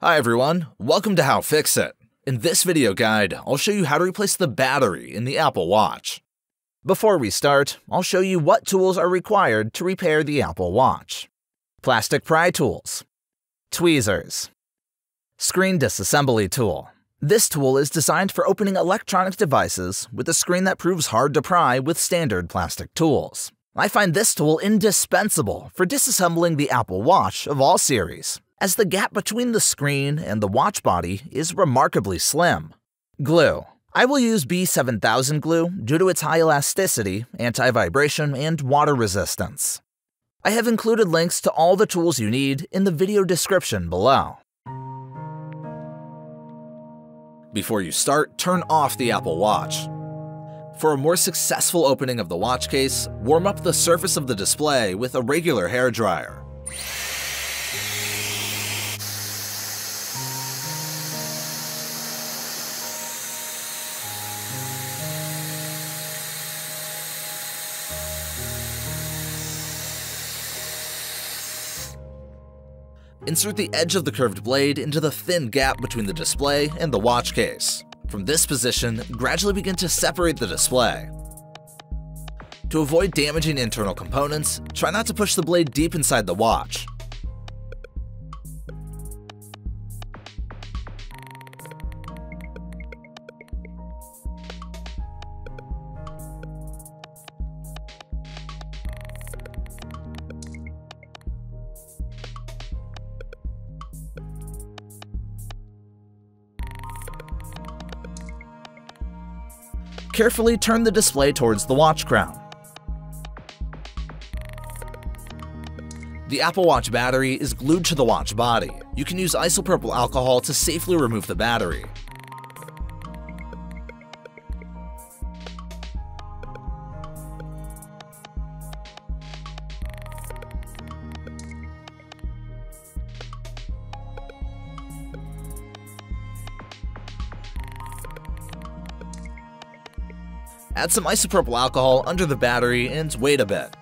Hi everyone, welcome to How Fix It. In this video guide, I'll show you how to replace the battery in the Apple Watch. Before we start, I'll show you what tools are required to repair the Apple Watch. Plastic pry tools, tweezers, screen disassembly tool. This tool is designed for opening electronic devices with a screen that proves hard to pry with standard plastic tools. I find this tool indispensable for disassembling the Apple Watch of all series, as the gap between the screen and the watch body is remarkably slim. Glue. I will use B7000 glue due to its high elasticity, anti-vibration, and water resistance. I have included links to all the tools you need in the video description below. Before you start, turn off the Apple Watch. For a more successful opening of the watch case, warm up the surface of the display with a regular hair dryer. Insert the edge of the curved blade into the thin gap between the display and the watch case. From this position, gradually begin to separate the display. To avoid damaging internal components, try not to push the blade deep inside the watch. Carefully turn the display towards the watch crown. The Apple Watch battery is glued to the watch body. You can use isopropyl alcohol to safely remove the battery. Add some isopropyl alcohol under the battery and wait a bit.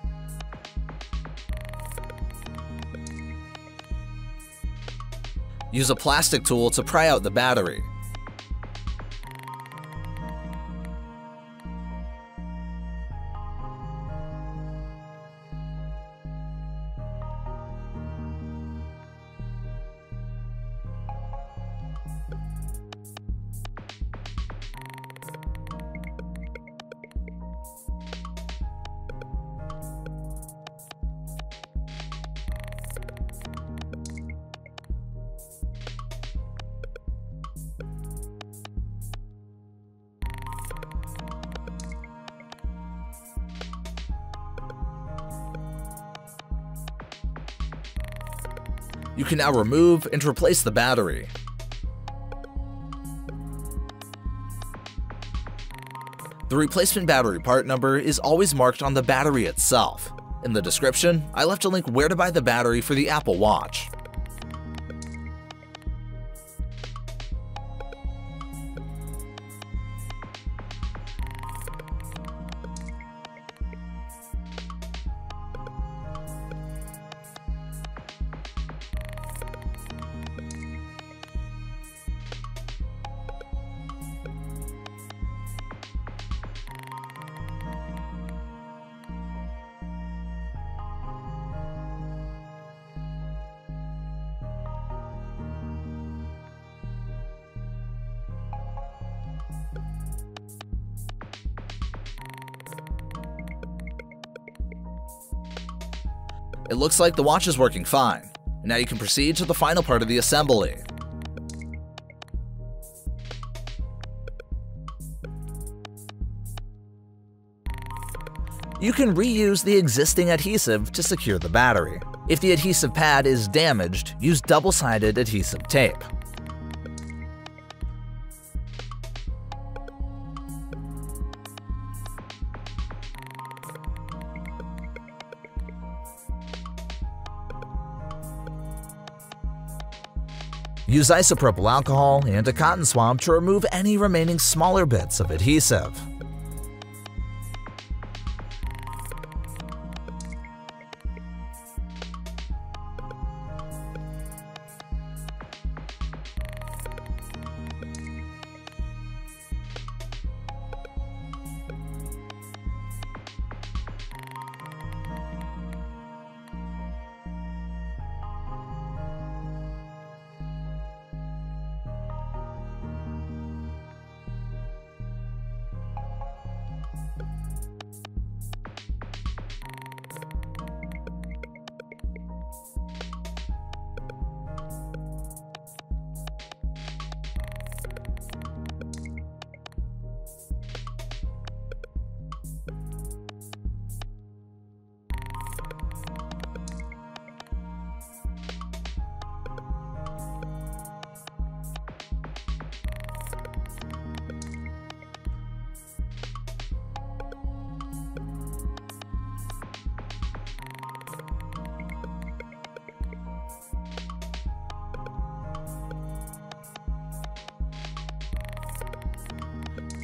Use a plastic tool to pry out the battery. You can now remove and replace the battery. The replacement battery part number is always marked on the battery itself. In the description, I left a link where to buy the battery for the Apple Watch. It looks like the watch is working fine. Now you can proceed to the final part of the assembly. You can reuse the existing adhesive to secure the battery. If the adhesive pad is damaged, use double-sided adhesive tape. Use isopropyl alcohol and a cotton swab to remove any remaining smaller bits of adhesive.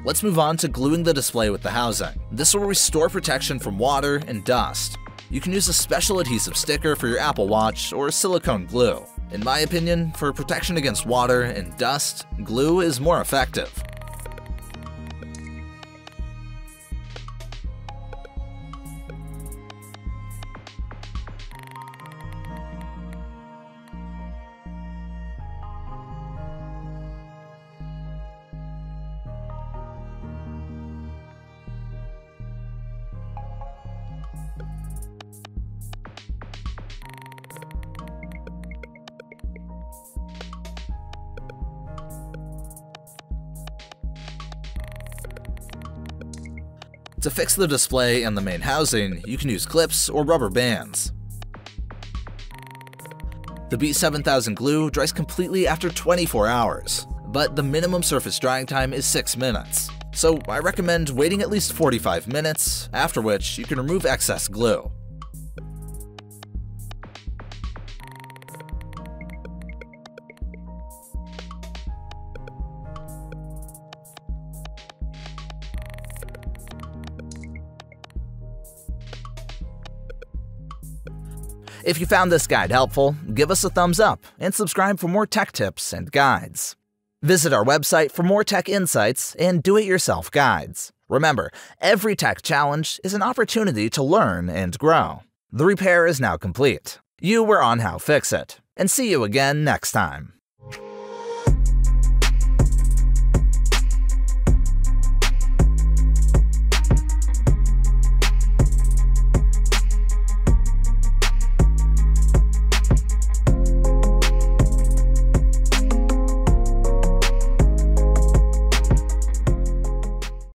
Let's move on to gluing the display with the housing. This will restore protection from water and dust. You can use a special adhesive sticker for your Apple Watch or silicone glue. In my opinion, for protection against water and dust, glue is more effective. To fix the display and the main housing, you can use clips or rubber bands. The B7000 glue dries completely after 24 hours, but the minimum surface drying time is 6 minutes. So I recommend waiting at least 45 minutes, after which you can remove excess glue. If you found this guide helpful, give us a thumbs up and subscribe for more tech tips and guides. Visit our website for more tech insights and do it yourself guides. Remember, every tech challenge is an opportunity to learn and grow. The repair is now complete. You were on How Fix It, and see you again next time.